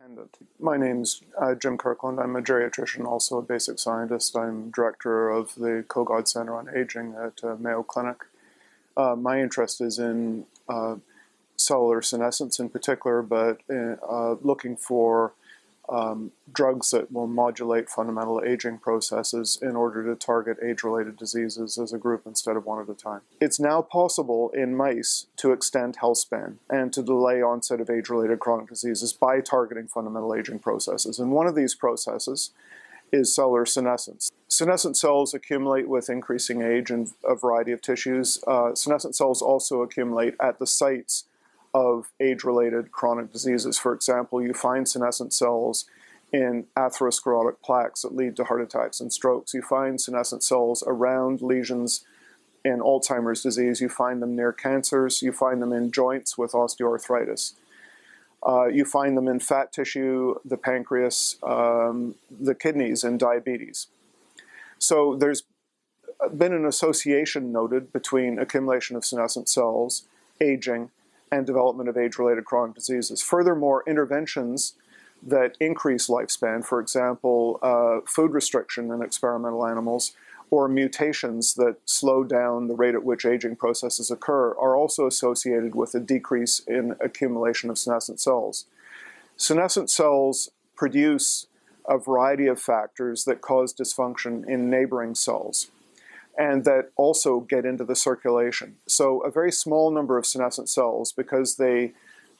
independent. My name's uh, Jim Kirkland. I'm a geriatrician, also a basic scientist. I'm director of the Kogod Center on Aging at uh, Mayo Clinic. Uh, my interest is in uh, cellular senescence in particular, but uh, looking for um, drugs that will modulate fundamental aging processes in order to target age-related diseases as a group instead of one at a time. It's now possible in mice to extend health span and to delay onset of age-related chronic diseases by targeting fundamental aging processes. And one of these processes is cellular senescence. Senescent cells accumulate with increasing age in a variety of tissues. Uh, senescent cells also accumulate at the sites of age-related chronic diseases. For example, you find senescent cells in atherosclerotic plaques that lead to heart attacks and strokes. You find senescent cells around lesions in Alzheimer's disease. You find them near cancers. You find them in joints with osteoarthritis. Uh, you find them in fat tissue, the pancreas, um, the kidneys, and diabetes. So there's been an association noted between accumulation of senescent cells, aging, and development of age-related chronic diseases. Furthermore, interventions that increase lifespan, for example, uh, food restriction in experimental animals, or mutations that slow down the rate at which aging processes occur, are also associated with a decrease in accumulation of senescent cells. Senescent cells produce a variety of factors that cause dysfunction in neighboring cells and that also get into the circulation. So a very small number of senescent cells, because they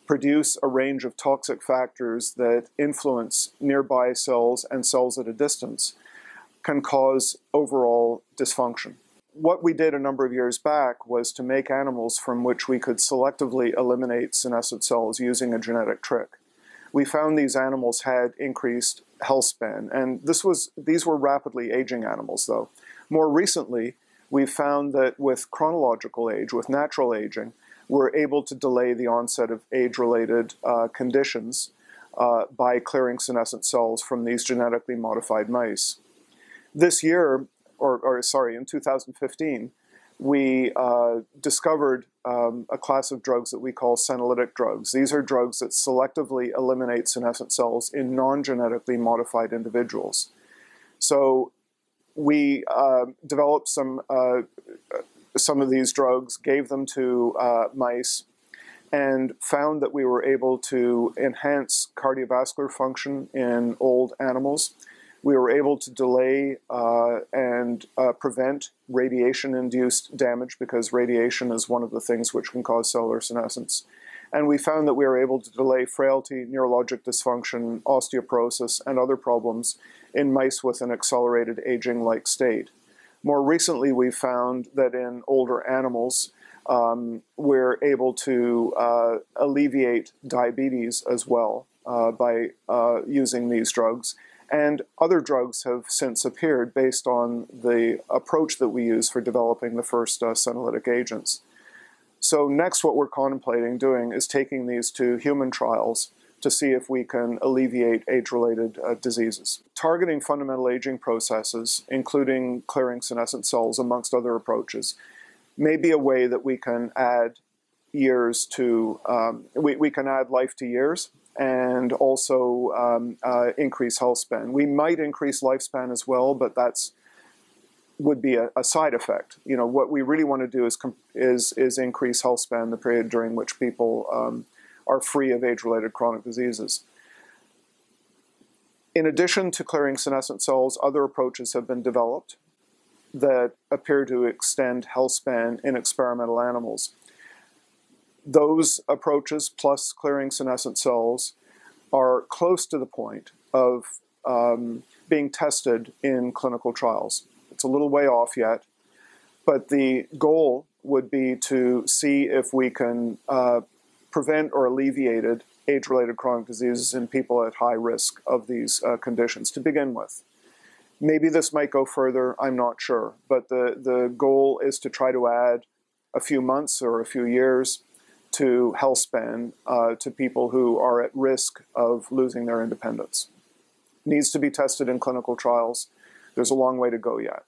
produce a range of toxic factors that influence nearby cells and cells at a distance, can cause overall dysfunction. What we did a number of years back was to make animals from which we could selectively eliminate senescent cells using a genetic trick. We found these animals had increased health span, and this was these were rapidly aging animals though. More recently, we've found that with chronological age, with natural aging, we're able to delay the onset of age-related uh, conditions uh, by clearing senescent cells from these genetically modified mice. This year, or, or sorry, in 2015, we uh, discovered um, a class of drugs that we call senolytic drugs. These are drugs that selectively eliminate senescent cells in non-genetically modified individuals. So we uh, developed some uh, some of these drugs, gave them to uh, mice, and found that we were able to enhance cardiovascular function in old animals. We were able to delay uh, and uh, prevent radiation-induced damage because radiation is one of the things which can cause cellular senescence. And we found that we were able to delay frailty, neurologic dysfunction, osteoporosis, and other problems in mice with an accelerated aging-like state. More recently, we found that in older animals, um, we're able to uh, alleviate diabetes as well uh, by uh, using these drugs. And other drugs have since appeared based on the approach that we use for developing the first uh, senolytic agents. So next what we're contemplating doing is taking these to human trials to see if we can alleviate age-related uh, diseases. Targeting fundamental aging processes, including clearing senescent cells amongst other approaches, may be a way that we can add years to, um, we, we can add life to years and also um, uh, increase health span. We might increase lifespan as well, but that's would be a, a, side effect. You know, what we really want to do is is is increase health span, the period during which people um, are free of age-related chronic diseases. In addition to clearing senescent cells, other approaches have been developed that appear to extend health span in experimental animals. Those approaches, plus clearing senescent cells, are close to the point of um, being tested in clinical trials. It's a little way off yet, but the goal would be to see if we can uh, prevent or alleviated age-related chronic diseases in people at high risk of these uh, conditions to begin with. Maybe this might go further, I'm not sure, but the, the goal is to try to add a few months or a few years to health span uh, to people who are at risk of losing their independence. Needs to be tested in clinical trials. There's a long way to go yet.